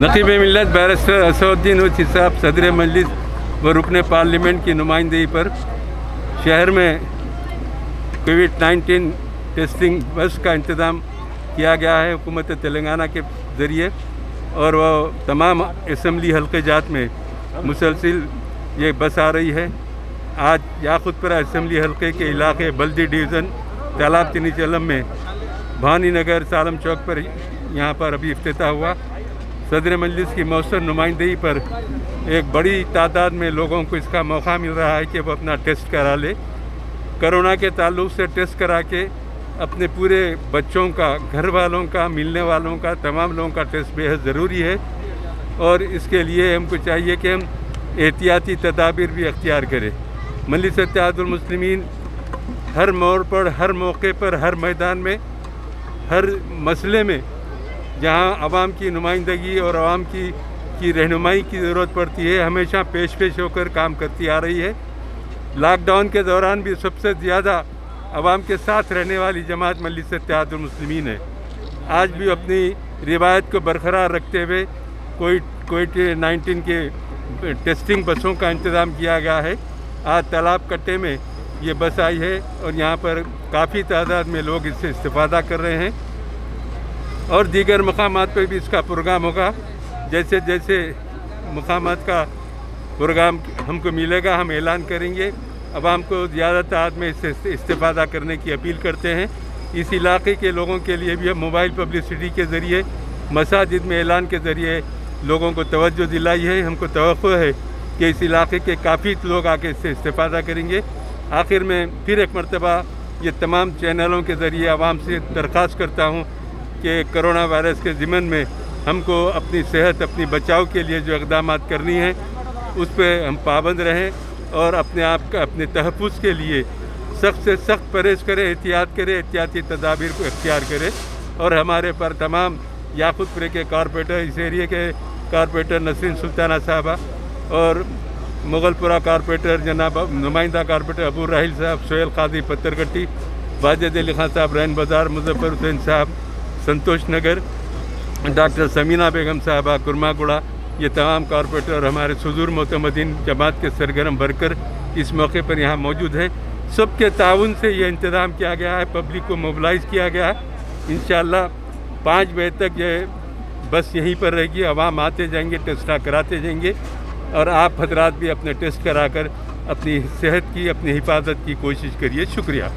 नकीब मिलत बैरिस्टर असउद्दीन उची साहब सदर मजलिस व रुकन पार्लियामेंट की नुमाइंदगी पर शहर में कोविड 19 टेस्टिंग बस का इंतज़ाम किया गया है हुकूमत तेलंगाना के ज़रिए और वह तमाम असम्बली हल्के जात में मुसलसिल ये बस आ रही है। आज याकुतपुरा असम्बली हल्के के इलाके बल्दी डिवीज़न तालाब चलम में भानी नगर सालम चौक पर यहाँ पर अभी अफ्ताह हुआ। सदर मजलिस की मौसर नुमाइंदगी पर एक बड़ी तादाद में लोगों को इसका मौका मिल रहा है कि वो अपना टेस्ट करा ले। कोरोना के ताल्लुक से टेस्ट करा के अपने पूरे बच्चों का, घर वालों का, मिलने वालों का, तमाम लोगों का टेस्ट बेहद ज़रूरी है। और इसके लिए हमको चाहिए कि हम एहतियाती तदाबीर भी अख्तियार करें। मजलिस मुस्लिमीन हर मोड़ पर, हर मौके पर, हर मैदान में, हर मसले में जहाँ आवाम की नुमाइंदगी और आवाम की की रहनुमाई की ज़रूरत पड़ती है, हमेशा पेश पेश होकर काम करती आ रही है। लॉकडाउन के दौरान भी सबसे ज़्यादा आवाम के साथ रहने वाली जमात मजलिस मुस्लिमीन है। आज भी अपनी रिवायत को बरकरार रखते हुए कोई कोविड नाइन्टीन के टेस्टिंग बसों का इंतज़ाम किया गया है। आज तालाब कट्टे में ये बस आई है और यहाँ पर काफ़ी तादाद में लोग इससे इस्तेफादा कर रहे हैं। और दीगर मकाम पर भी इसका प्रोग्राम होगा। जैसे जैसे मकाम का प्रोग्राम हमको मिलेगा, हम ऐलान करेंगे। आवाम को ज़्यादा तादाद में इससे इस्तेफादा करने की अपील करते हैं। इस इलाके के लोगों के लिए भी हम मोबाइल पब्लिसिटी के ज़रिए, मसाजिद में ऐलान के ज़रिए लोगों को तवज्जो दिलाई है। हमको तो है कि इस इलाके के काफ़ी लोग आके इससे इस्तेफादा करेंगे। आखिर में फिर एक मरतबा ये तमाम चैनलों के ज़रिए आवाम से दरख्वास्त करता हूँ कि कोरोना वायरस के ज़िमन में हमको अपनी सेहत, अपनी बचाव के लिए जो इकदाम करनी है, उस पर हम पाबंद रहें और अपने आप का, अपने तहफ़ के लिए सख्त से सख्त परहेज करें, एहतियात करें, एहतियाती तदाबीर को इख्तियार करें और हमारे पर तमाम याकुतपुरे के कारपोरेटर इस एरिए के कारपोरेटर नसरीन सुल्ताना साहबा और मुगलपुरा कारपोरेटर जनाब नुमाइंदा कारपोरेटर अबू राहिल साहब, सोहेल कादी पत्थरगट्टी, वाजिद अली खान साहब, रैन बाज़ार, मुजफ्फर हुसैन साहब संतोष नगर, डॉक्टर समीना बेगम साहबा कुरमागुड़ा, ये तमाम कॉरपोरेटर हमारे सजूर मतमदीन जमात के सरगर्म भरकर इस मौके पर यहाँ मौजूद हैं। सबके ताउन से ये इंतज़ाम किया गया है, पब्लिक को मोबलाइज़ किया गया है। इन पाँच बजे तक ये बस यहीं पर रहेगी, आवाम आते जाएँगे, टेस्टा कराते जाएँगे और आप हजरात भी अपने टेस्ट कराकर अपनी सेहत की, अपनी हिफाजत की कोशिश करिए। शुक्रिया।